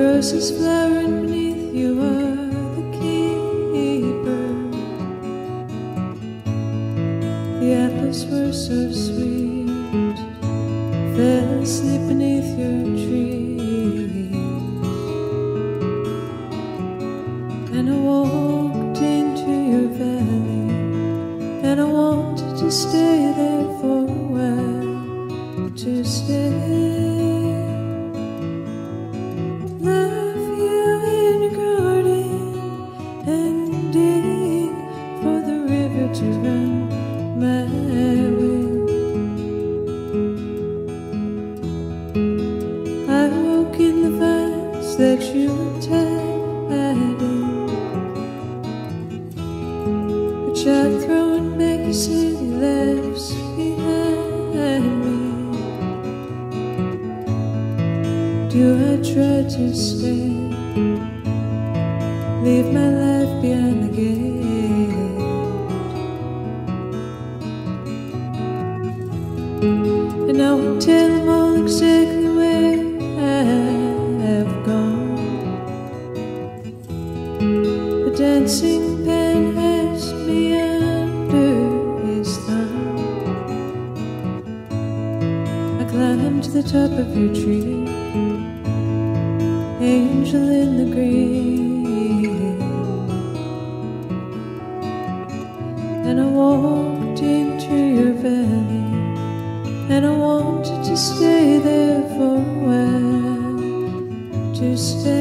roses flowering beneath, you are the keeper. The apples were so sweet, fell asleep beneath your tree. And I walked into your valley, and I wanted to stay there for a while, to stay. To stay? Leave my life behind the gate. And I'll tell them all exactly where I have gone. The dancing pen has me under his thumb. I climbed to the top of your tree, angel in the green. And I walked into your valley and I wanted to stay there for a while, to stay.